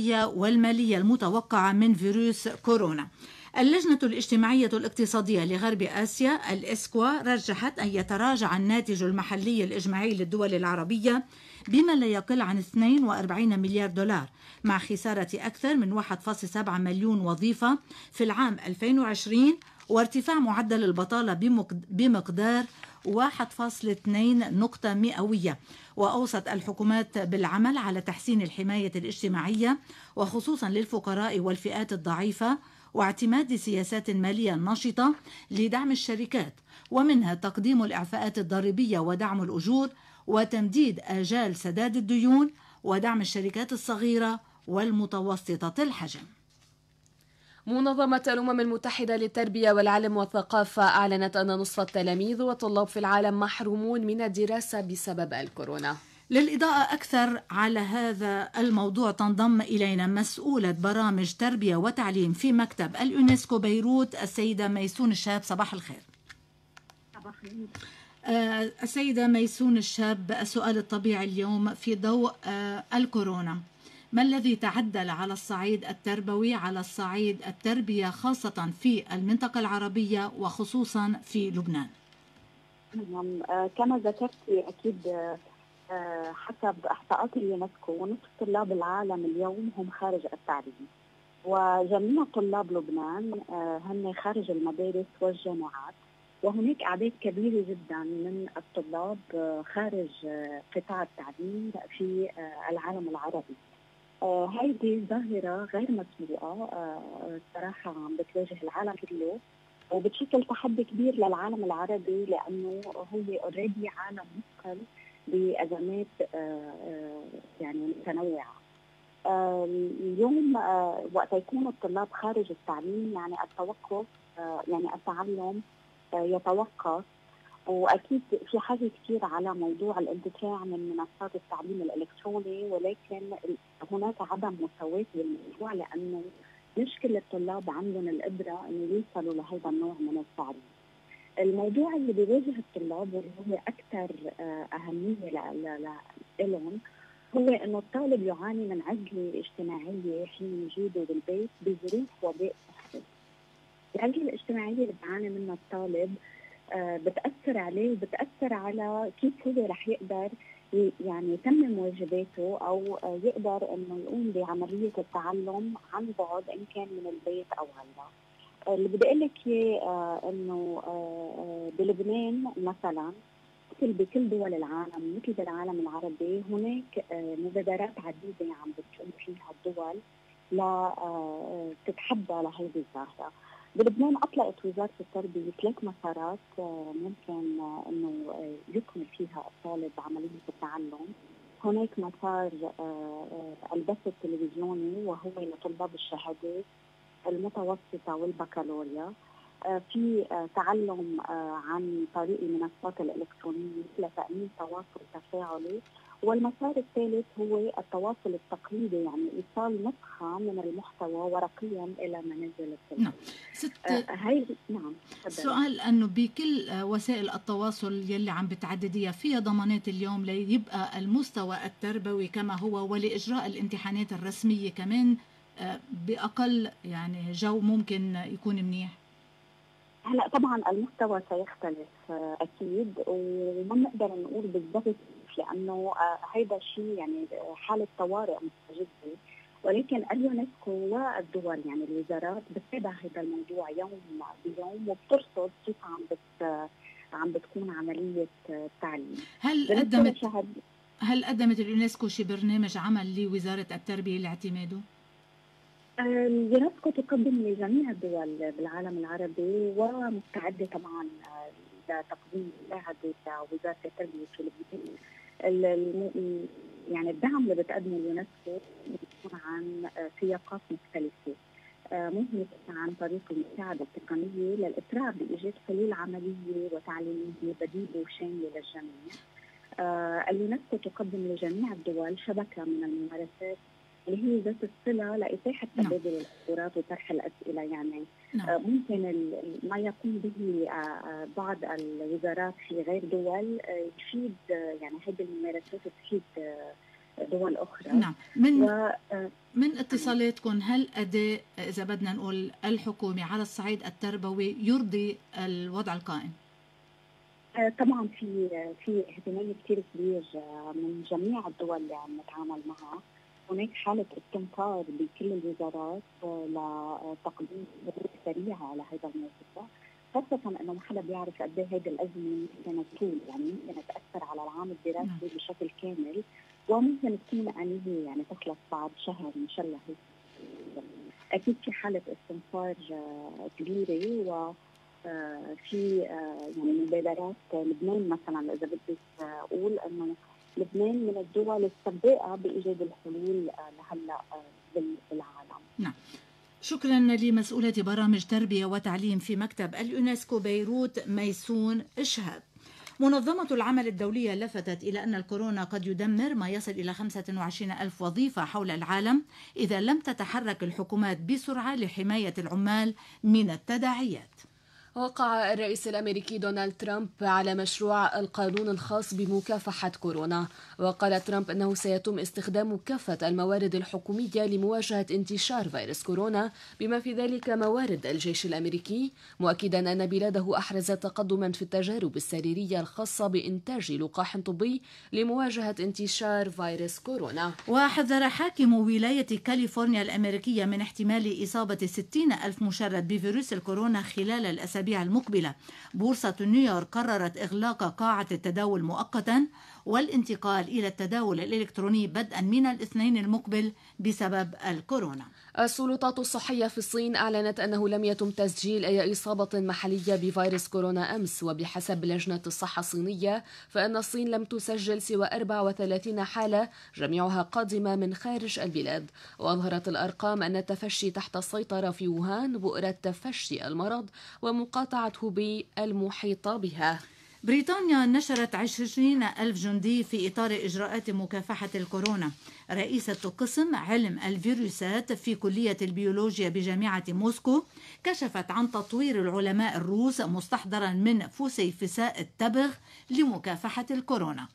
والمالية المتوقعة من فيروس كورونا. اللجنة الاجتماعية الاقتصادية لغرب آسيا الإسكوا رجحت أن يتراجع الناتج المحلي الإجماعي للدول العربية بما لا يقل عن 42 مليار دولار مع خسارة أكثر من 1.7 مليون وظيفة في العام 2020 وارتفاع معدل البطالة بمقدار 1.2 نقطة مئوية. وأوصت الحكومات بالعمل على تحسين الحماية الاجتماعية وخصوصا للفقراء والفئات الضعيفة واعتماد سياسات مالية نشطة لدعم الشركات ومنها تقديم الإعفاءات الضريبية ودعم الأجور وتمديد آجال سداد الديون ودعم الشركات الصغيرة والمتوسطة الحجم. منظمة الأمم المتحدة للتربية والعلم والثقافة أعلنت أن نصف التلاميذ والطلاب في العالم محرومون من الدراسة بسبب الكورونا. للإضاءة أكثر على هذا الموضوع تنضم إلينا مسؤولة برامج تربية وتعليم في مكتب اليونسكو بيروت السيدة ميسون الشاب. صباح الخير. آه السيدة ميسون الشاب السؤال الطبيعي اليوم في ضوء آه الكورونا. ما الذي تعدل على الصعيد التربوي على الصعيد التربية خاصة في المنطقة العربية وخصوصا في لبنان؟ نعم آه كما ذكرت أكيد آه حسب إحصاءات اليونسكو نصف طلاب العالم اليوم هم خارج التعليم. وجميع طلاب لبنان آه هن خارج المدارس والجامعات. وهناك أعداد كبيرة جدا من الطلاب خارج قطاع التعليم في العالم العربي. هيدي ظاهرة غير مسبوقة صراحة عم بتواجه العالم كله. وبتشكل تحدي كبير للعالم العربي لأنه هو اوريدي عالم مثقل بأزمات يعني متنوعة. اليوم وقت يكون الطلاب خارج التعليم يعني التوقف يعني التعلم يتوقف. وأكيد في حاجة كثير على موضوع الانتفاع من منصات التعليم الإلكتروني ولكن هناك عدم مساواة بالموضوع لأنه مش كل الطلاب عندهم القدره إنه يوصلوا لهذا النوع من التعليم. الموضوع اللي بيواجه الطلاب واللي هو أكثر آه، أهمية لهم هو إنه الطالب يعاني من عزلة اجتماعية حين وجوده بالبيت بظروف وباء. العزلة الاجتماعية اللي بيعاني منها الطالب بتأثر عليه وبتأثر على كيف هو رح يقدر يعني يتمم واجباته أو آه، يقدر إنه يقوم بعملية التعلم عن بعد إن كان من البيت أو غيره. آه، اللي بدي أقول لك اياه إنه بلبنان مثلا مثل بكل دول العالم مثل بالعالم العربي هناك مبادرات عديدة عم بتقوم فيها الدول لتتحدى لهيدي الظاهره. بلبنان أطلقت وزارة التربية ثلاث مسارات آه، ممكن آه، إنه آه، يكمل فيها الطالب عمليه التعلم. هناك مسار البث التلفزيوني وهو لطلاب الشهادات المتوسطة والبكالوريا. في تعلم عن طريق المنصات الإلكترونية لتامين تواصل تفاعلي. والمسار الثالث هو التواصل التقليدي يعني إيصال نسخة من المحتوى ورقيا إلى منازل الطلاب. نعم. ست آه هي نعم سؤال أنه بكل وسائل التواصل يلي عم بتعدديها فيها ضمانات اليوم ليبقى المستوى التربوي كما هو ولإجراء الامتحانات الرسمية كمان آه، بأقل يعني جو ممكن يكون منيح. هلا طبعا المستوى سيختلف آه، أكيد وما بنقدر نقول بالضبط لأنه هيدا الشيء يعني حالة طوارئ مستجدة. ولكن اليونسكو والدول يعني الوزارات بتتابع هذا الموضوع يوم بيوم وبترصد كيف عم بت عم بتكون عملية التعليم. هل قدمت هل قدمت اليونسكو شي برنامج عمل لوزارة التربية لاعتماده؟ اليونسكو تقدم لجميع الدول بالعالم العربي ومستعدة طبعا لتقديم مساعده لوزاره التربية في لبنان يعني الدعم اللي بتقدمه اليونسكو بيكون عن سياقات مختلفة آه، ممكن عن طريق المساعدة التقنية للإسراع بإيجاد حلول عملية وتعليمية بديلة وشاملة للجميع. آه، اليونسكو تقدم لجميع الدول شبكة من الممارسات اللي هي ذات الصلة لاتاحه نعم. تبادل الخبرات وطرح الأسئلة يعني نعم. آه، ممكن ما يقوم به آه، آه، بعض الوزارات في غير دول يفيد يعني هذه الممارسات تفيد دول أخرى نعم من و... من اتصالاتكم هل اداء إذا بدنا نقول الحكومة على الصعيد التربوي يرضي الوضع القائم؟ طبعا في في اهتمام كثير كبير من جميع الدول اللي عم نتعامل معها هناك حالة استنكار بكل الوزارات لتقديم ردود سريعة على هذا الموضوع خاصة أنه ما حدا بيعرف قد إيه هيدي الأزمة ممكن تطول يعني ممكن تأثر على العام الدراسي نعم. بشكل كامل وممكن تكون آنية يعني تخلص بعد شهر إن شاء الله هيك أكيد في حالة استنفار كبيرة و آه، في آه، يعني مبادرات لبنان مثلا إذا بدك أقول إنه لبنان من الدول السباقة بإيجاد الحلول آه، لهلا بالعالم. نعم. شكرا لمسؤولة برامج تربية وتعليم في مكتب اليونسكو بيروت ميسون إشهاب منظمة العمل الدولية لفتت إلى أن الكورونا قد يدمر ما يصل إلى 25 ألف وظيفة حول العالم إذا لم تتحرك الحكومات بسرعة لحماية العمال من التداعيات وقع الرئيس الأمريكي دونالد ترامب على مشروع القانون الخاص بمكافحة كورونا. وقال ترامب إنه سيتم استخدام كافه الموارد الحكومية لمواجهة انتشار فيروس كورونا بما في ذلك موارد الجيش الأمريكي مؤكدا أن بلاده احرزت تقدما في التجارب السريرية الخاصة بإنتاج لقاح طبي لمواجهة انتشار فيروس كورونا. وحذر حاكم ولاية كاليفورنيا الأمريكية من احتمال إصابة 60 ألف مشرد بفيروس الكورونا خلال الأسابيع الأسابيع المقبلة. بورصة نيويورك قررت إغلاق قاعة التداول مؤقتا والانتقال إلى التداول الإلكتروني بدءا من الاثنين المقبل بسبب الكورونا. السلطات الصحية في الصين أعلنت أنه لم يتم تسجيل أي إصابة محلية بفيروس كورونا أمس وبحسب لجنة الصحة الصينية فإن الصين لم تسجل سوى 34 حالة جميعها قادمة من خارج البلاد. وأظهرت الأرقام أن التفشي تحت السيطرة في ووهان بؤرة تفشي المرض ومقاطعة هوبي المحيطة بها. بريطانيا نشرت عشرين ألف جندي في إطار إجراءات مكافحة الكورونا. رئيسة قسم علم الفيروسات في كلية البيولوجيا بجامعة موسكو كشفت عن تطوير العلماء الروس مستحضرا من فسيفساء التبغ لمكافحة الكورونا.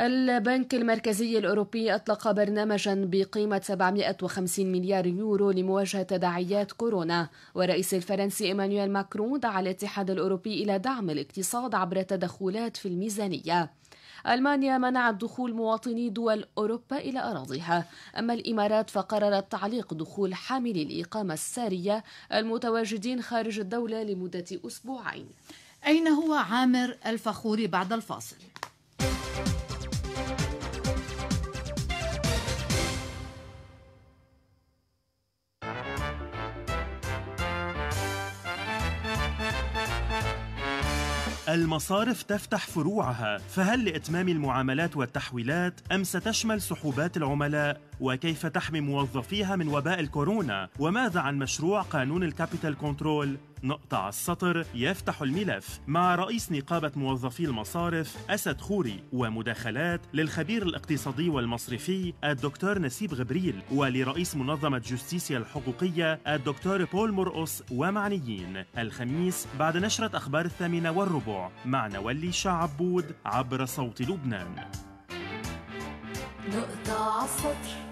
البنك المركزي الأوروبي أطلق برنامجا بقيمة 750 مليار يورو لمواجهة تداعيات كورونا. والرئيس الفرنسي إيمانويل ماكرون دعا الاتحاد الأوروبي إلى دعم الاقتصاد عبر تدخلات في الميزانية. ألمانيا منعت دخول مواطني دول أوروبا إلى أراضيها. أما الإمارات فقررت تعليق دخول حاملي الإقامة السارية المتواجدين خارج الدولة لمدة أسبوعين. أين هو عامر الفخوري بعد الفاصل؟ المصارف تفتح فروعها فهل لإتمام المعاملات والتحويلات أم ستشمل سحوبات العملاء؟ وكيف تحمي موظفيها من وباء الكورونا؟ وماذا عن مشروع قانون ال capital control؟ نقطة عالسطر يفتح الملف. مع رئيس نقابة موظفي المصارف أسد خوري ومداخلات للخبير الاقتصادي والمصرفي الدكتور نسيب غبريل. ولرئيس منظمة جوستيسيا الحقوقية الدكتور بول مرقص ومعنيين. الخميس بعد نشرة أخبار الثامنة والربع. مع نوال ليشع عبود عبر صوت لبنان.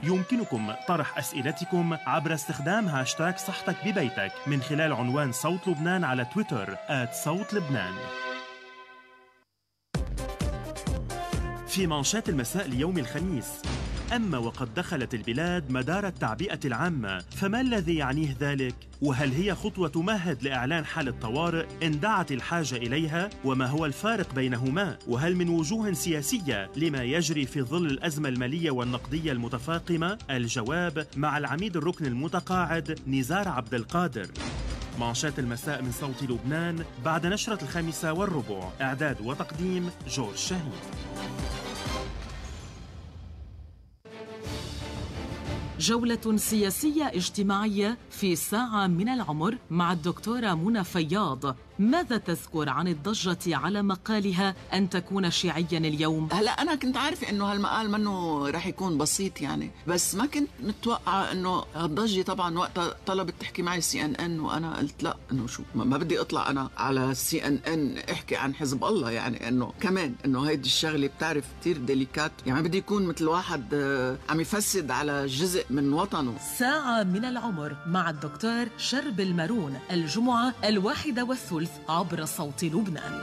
يمكنكم طرح أسئلتكم عبر استخدام هاشتاغ صحتك ببيتك من خلال عنوان صوت لبنان على تويتر صوت لبنان. في مانشات المساء ليوم الخميس. أما وقد دخلت البلاد مدار التعبئة العامة فما الذي يعنيه ذلك؟ وهل هي خطوة تمهد لإعلان حالة طوارئ إن دعت الحاجة إليها؟ وما هو الفارق بينهما؟ وهل من وجوه سياسية لما يجري في ظل الأزمة المالية والنقدية المتفاقمة؟ الجواب مع العميد الركن المتقاعد نزار عبد القادر مانشيت المساء من صوت لبنان بعد نشرة الخامسة والربع إعداد وتقديم جورج شاهين جولة سياسية اجتماعية في ساعة من العمر مع الدكتورة منى فياض. ماذا تذكر عن الضجة على مقالها أن تكون شيعيا اليوم؟ هلا أنا كنت عارفة إنه هالمقال منه رح يكون بسيط يعني بس ما كنت متوقعة إنه هالضجة طبعا وقتها طلبت تحكي معي CNN وأنا قلت لا إنه شو ما بدي أطلع أنا على CNN أحكي عن حزب الله يعني إنه كمان إنه هيدي الشغلة بتعرف كثير délicate. يعني بدي يكون مثل واحد آه، عم يفسد على جزء من وطنه. ساعة من العمر مع الدكتور شربل مارون الجمعة الواحدة والثلث. عبر صوت لبنان.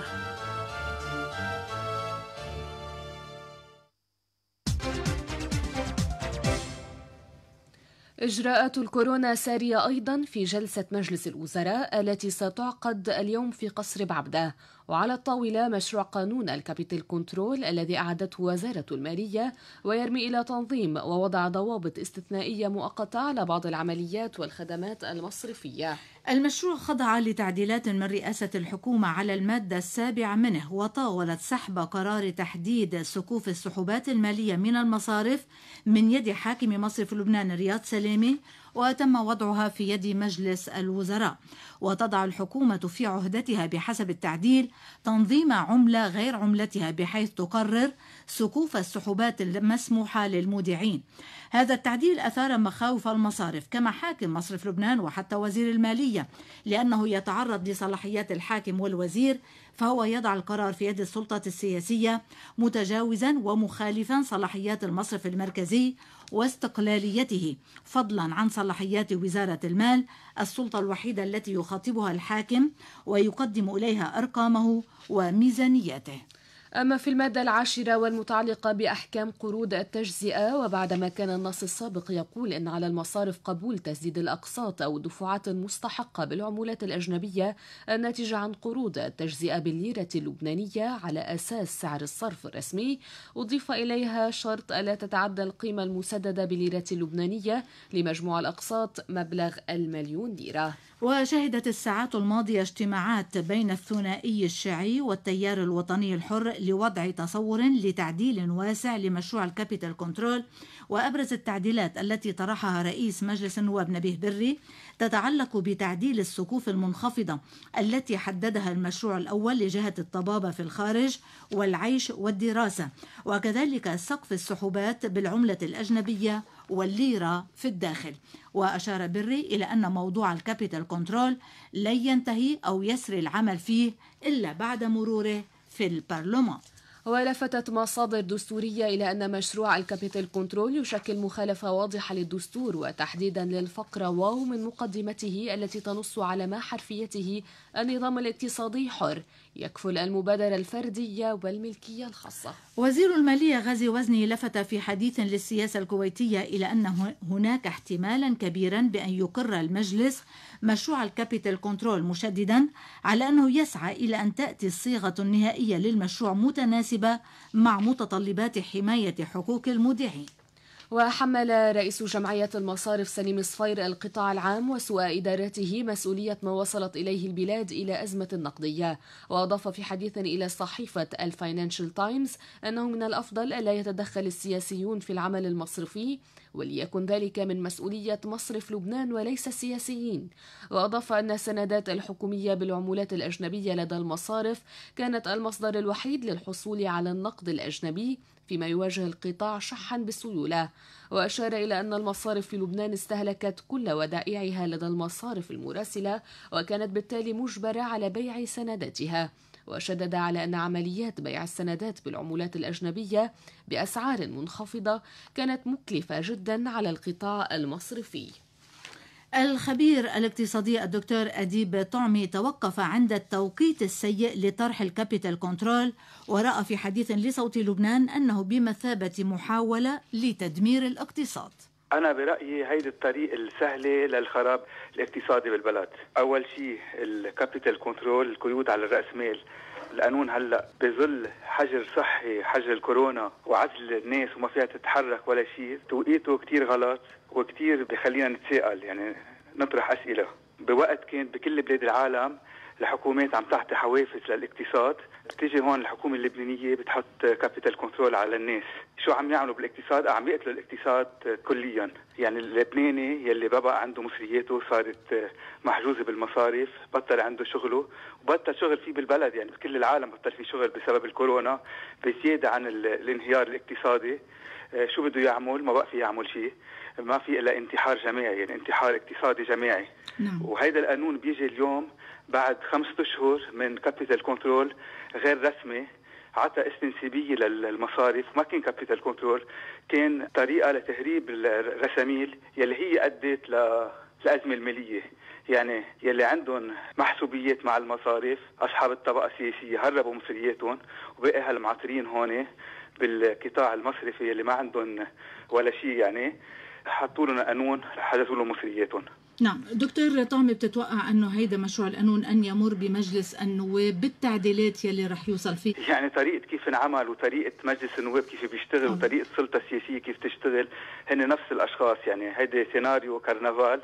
إجراءات الكورونا سارية أيضا في جلسة مجلس الوزراء التي ستعقد اليوم في قصر بعبدة. وعلى الطاولة مشروع قانون ال capital control الذي أعدته وزارة المالية ويرمي إلى تنظيم ووضع ضوابط استثنائية مؤقتة على بعض العمليات والخدمات المصرفية. المشروع خضع لتعديلات من رئاسة الحكومة على المادة السابعة منه وطاولت سحب قرار تحديد سقوف السحوبات المالية من المصارف من يد حاكم مصرف لبنان رياض سلامي وتم وضعها في يد مجلس الوزراء. وتضع الحكومة في عهدتها بحسب التعديل تنظيم عملة غير عملتها بحيث تقرر سقوف السحوبات المسموحة للمودعين. هذا التعديل أثار مخاوف المصارف كما حاكم مصرف لبنان وحتى وزير المالية لأنه يتعرض لصلاحيات الحاكم والوزير فهو يضع القرار في يد السلطة السياسية متجاوزا ومخالفا صلاحيات المصرف المركزي واستقلاليته فضلا عن صلاحيات وزارة المال السلطة الوحيدة التي يخاطبها الحاكم ويقدم إليها أرقامه وميزانياته. أما في المادة العاشرة والمتعلقة بأحكام قروض التجزئة وبعدما كان النص السابق يقول أن على المصارف قبول تسديد الأقساط أو دفعات مستحقة بالعملات الأجنبية الناتجة عن قروض التجزئة بالليرة اللبنانية على أساس سعر الصرف الرسمي. أضيف إليها شرط ألا تتعدى القيمة المسددة بالليرة اللبنانية لمجموع الأقساط مبلغ المليون ليرة. وشهدت الساعات الماضية اجتماعات بين الثنائي الشيعي والتيار الوطني الحر لوضع تصور لتعديل واسع لمشروع ال capital control. وأبرز التعديلات التي طرحها رئيس مجلس النواب نبيه بري تتعلق بتعديل السقوف المنخفضة التي حددها المشروع الأول لجهة الطبابة في الخارج والعيش والدراسة. وكذلك سقف السحوبات بالعملة الأجنبية والليرة في الداخل. وأشار بري إلى أن موضوع ال capital control لن ينتهي أو يسري العمل فيه إلا بعد مروره في البرلمان. ولفتت مصادر دستورية إلى أن مشروع ال capital control يشكل مخالفة واضحة للدستور وتحديدا للفقرة واو من مقدمته التي تنص على ما حرفيته النظام الاقتصادي حر. يكفل المبادرة الفردية والملكية الخاصة. وزير المالية غازي وزني لفت في حديث للسياسة الكويتية إلى أن هناك احتمالا كبيرا بأن يقر المجلس مشروع ال capital control مشددا على أنه يسعى إلى أن تأتي الصيغة النهائية للمشروع متناسبة مع متطلبات حماية حقوق المودعين وحمل رئيس جمعية المصارف سليم صفير القطاع العام وسوء إدارته مسؤولية ما وصلت إليه البلاد إلى أزمة نقدية. وأضاف في حديث إلى صحيفة الفاينانشال تايمز أنه من الأفضل ألا يتدخل السياسيون في العمل المصرفي وليكن ذلك من مسؤولية مصرف لبنان وليس السياسيين وأضاف أن السندات الحكومية بالعملات الأجنبية لدى المصارف كانت المصدر الوحيد للحصول على النقد الأجنبي فيما يواجه القطاع شحا بالسيولة وأشار إلى أن المصارف في لبنان استهلكت كل ودائعها لدى المصارف المراسلة وكانت بالتالي مجبرة على بيع سنداتها. وشدد على أن عمليات بيع السندات بالعملات الأجنبية بأسعار منخفضة كانت مكلفة جدا على القطاع المصرفي. الخبير الاقتصادي الدكتور أديب طعمة توقف عند التوقيت السيء لطرح ال capital control ورأى في حديث لصوت لبنان أنه بمثابة محاولة لتدمير الاقتصاد. أنا برأيي هيدي الطريق السهلة للخراب الاقتصادي بالبلد. أول شيء ال capital control القيود على الرأسمال القانون هلأ بظل حجر صحي حجر الكورونا وعزل الناس وما فيها تتحرك ولا شيء توقيته كتير غلط وكتير بخلينا نتساءل يعني نطرح أسئلة. بوقت كان بكل بلاد العالم الحكومات عم تعطي حوافز للاقتصاد. بتيجي هون الحكومة اللبنانية بتحط capital control على الناس. شو عم يعملوا بالاقتصاد؟ عم يقتلوا الاقتصاد كليا. يعني اللبناني يلي بابا عنده مصرياته صارت محجوزة بالمصارف بطل عنده شغله وبطل شغل فيه بالبلد. يعني بكل العالم بطل في شغل بسبب الكورونا بزيادة عن الانهيار الاقتصادي. شو بده يعمل؟ ما بقى في يعمل شيء. ما في إلا انتحار جماعي يعني انتحار اقتصادي جماعي. نعم. وهذا القانون بيجي اليوم بعد خمسة أشهر من capital control غير رسمي. عطى استنسابية للمصارف ما كان capital control كان طريقة لتهريب الرساميل يلي هي أدت للأزمة المالية. يعني يلي عندهم محسوبيات مع المصارف أصحاب الطبقة السياسية هربوا مصرياتهم وبقي هالمعطرين هون بالقطاع المصرفي يلي ما عندهم ولا شيء يعني حطوا لنا قانون حدثوا له مصرياتهم. نعم. دكتور طامي بتتوقع أنه هيدا مشروع القانون أن يمر بمجلس النواب بالتعديلات يلي رح يوصل فيه؟ يعني طريقة كيف انعمل وطريقة مجلس النواب كيف بيشتغل أوه. وطريقة السلطه السياسيه كيف تشتغل هن نفس الأشخاص. يعني هيدا سيناريو كرنفال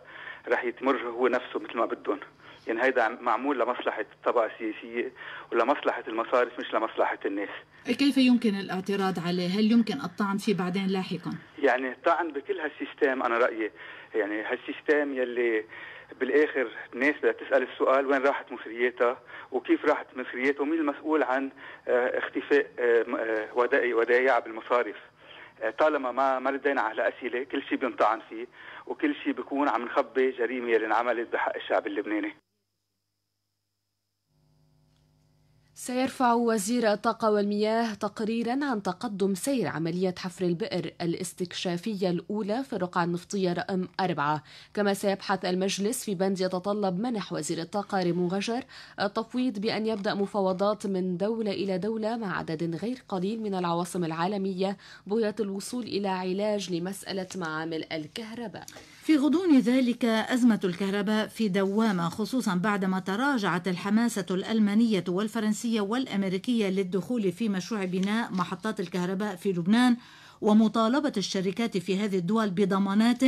رح يتمر هو نفسه مثل ما بدهم. يعني هيدا معمول لمصلحة الطبقة السياسية ولمصلحة المصارف مش لمصلحة الناس كيف يمكن الاعتراض عليه؟ هل يمكن الطعن فيه بعدين لاحقا؟ يعني الطعن بكل هالسيستم أنا رأيي يعني هالسيستم يلي بالآخر الناس بدها تسأل السؤال وين راحت مصرياتها وكيف راحت مصرياتها ومين المسؤول عن آه، اختفاء آه، آه، ودائع بالمصارف طالما ما ما ردينا على أسئلة كل شيء بينطعن فيه وكل شيء بيكون عم نخبي جريمة اللي انعملت بحق الشعب اللبناني سيرفع وزير الطاقة والمياه تقريرا عن تقدم سير عملية حفر البئر الاستكشافية الأولى في الرقعة النفطية رقم أربعة. كما سيبحث المجلس في بند يتطلب منح وزير الطاقة ريمو غجر التفويض بأن يبدأ مفاوضات من دولة إلى دولة مع عدد غير قليل من العواصم العالمية بغية الوصول إلى علاج لمسألة معامل الكهرباء. في غضون ذلك أزمة الكهرباء في دوامة خصوصا بعدما تراجعت الحماسة الألمانية والفرنسية والأمريكية للدخول في مشروع بناء محطات الكهرباء في لبنان ومطالبة الشركات في هذه الدول بضمانات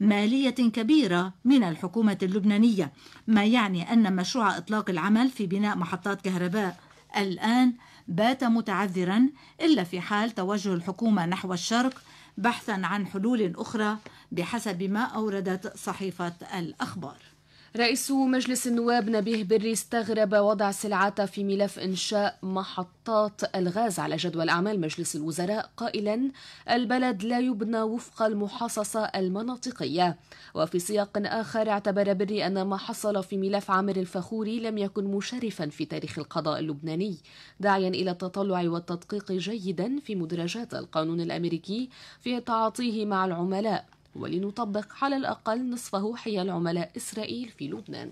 مالية كبيرة من الحكومة اللبنانية ما يعني أن مشروع إطلاق العمل في بناء محطات كهرباء الآن بات متعذرا إلا في حال توجه الحكومة نحو الشرق بحثا عن حلول أخرى بحسب ما أوردت صحيفة الأخبار. رئيس مجلس النواب نبيه بري استغرب وضع سلعات في ملف إنشاء محطات الغاز على جدول أعمال مجلس الوزراء. قائلا البلد لا يبنى وفق المحاصصة المناطقية. وفي سياق آخر اعتبر بري أن ما حصل في ملف عامر الفخوري لم يكن مشرفا في تاريخ القضاء اللبناني. داعيا إلى التطلع والتدقيق جيدا في مدرجات القانون الأمريكي في تعاطيه مع العملاء. ولنطبق على الأقل نصفه حيال عملاء إسرائيل في لبنان.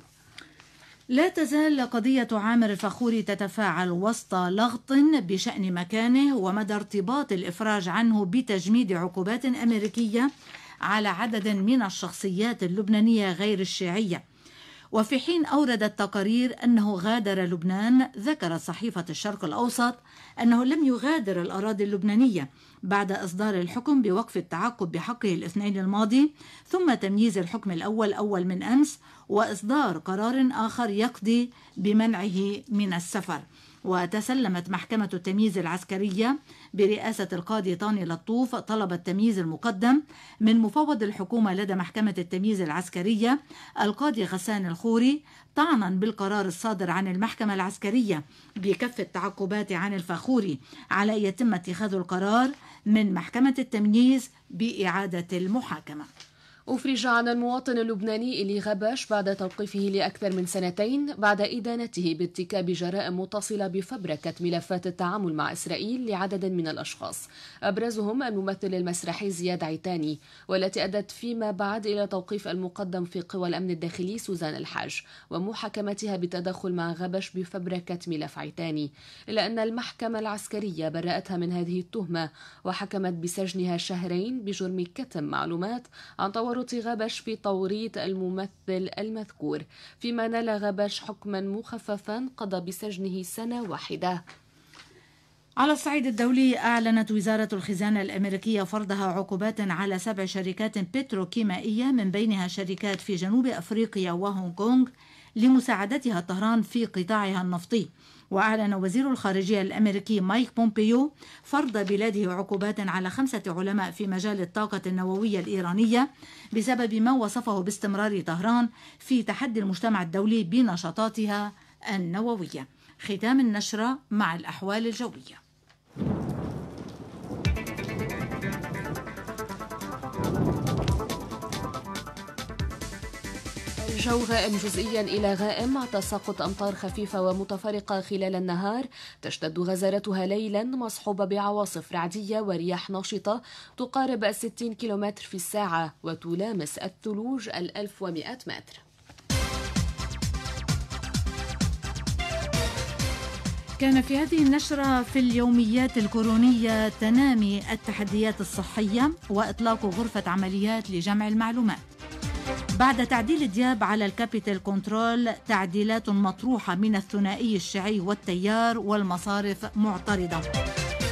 لا تزال قضية عامر الفخوري تتفاعل وسط لغط بشأن مكانه ومدى ارتباط الإفراج عنه بتجميد عقوبات أمريكية على عدد من الشخصيات اللبنانية غير الشيعية. وفي حين أوردت تقارير أنه غادر لبنان ذكرت صحيفة الشرق الأوسط أنه لم يغادر الأراضي اللبنانية بعد إصدار الحكم بوقف التعاقب بحقه الاثنين الماضي ثم تمييز الحكم الأول أول من أمس وإصدار قرار آخر يقضي بمنعه من السفر. وتسلمت محكمة التمييز العسكرية برئاسة القاضي طاني لطوف طلب التمييز المقدم من مفوض الحكومة لدى محكمة التمييز العسكرية القاضي غسان الخوري طعنا بالقرار الصادر عن المحكمة العسكرية بكف التعقبات عن الفخوري على أن يتم اتخاذ القرار من محكمة التمييز بإعادة المحاكمة. أفرج عن المواطن اللبناني إلي غباش بعد توقيفه لأكثر من سنتين بعد إدانته بارتكاب جرائم متصلة بفبركة ملفات التعامل مع إسرائيل لعدد من الأشخاص. أبرزهم الممثل المسرحي زياد عيتاني والتي أدت فيما بعد إلى توقيف المقدم في قوى الأمن الداخلي سوزان الحاج ومحاكمتها بالتدخل مع غبش بفبركة ملف عيتاني. إلا أن المحكمة العسكرية برأتها من هذه التهمة وحكمت بسجنها شهرين بجرم كتم معلومات عن طور تورط غبش في توريط الممثل المذكور فيما نال غبش حكما مخففا قضى بسجنه سنة واحدة. على الصعيد الدولي أعلنت وزارة الخزانة الأمريكية فرضها عقوبات على سبع شركات بتروكيمائية من بينها شركات في جنوب أفريقيا وهونغ كونغ لمساعدتها طهران في قطاعها النفطي. وأعلن وزير الخارجية الأمريكي مايك بومبيو فرض بلاده عقوبات على خمسة علماء في مجال الطاقة النووية الإيرانية بسبب ما وصفه باستمرار طهران في تحدي المجتمع الدولي بنشاطاتها النووية. ختام النشرة مع الأحوال الجوية. الجو غائم جزئيا إلى غائم مع تساقط أمطار خفيفة ومتفرقة خلال النهار. تشتد غزارتها ليلا مصحوبة بعواصف رعدية ورياح نشطة تقارب 60 كم في الساعة وتلامس الثلوج ال 1100 متر. كان في هذه النشرة في اليوميات الكورونية تنامي التحديات الصحية وإطلاق غرفة عمليات لجمع المعلومات. بعد تعديل دياب على ال capital control تعديلات مطروحة من الثنائي الشيعي والتيار والمصارف معترضة.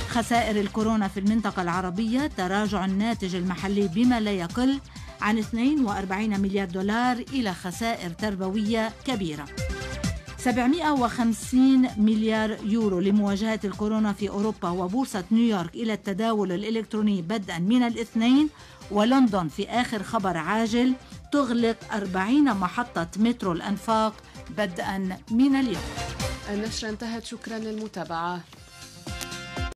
خسائر الكورونا في المنطقة العربية تراجع الناتج المحلي بما لا يقل عن 42 مليار دولار إلى خسائر تربوية كبيرة. 750 مليار يورو لمواجهة الكورونا في أوروبا وبورصة نيويورك إلى التداول الإلكتروني بدءا من الاثنين ولندن في آخر خبر عاجل تغلق 40 محطة مترو الأنفاق بدءا من اليوم. النشرة انتهت شكرا للمتابعة.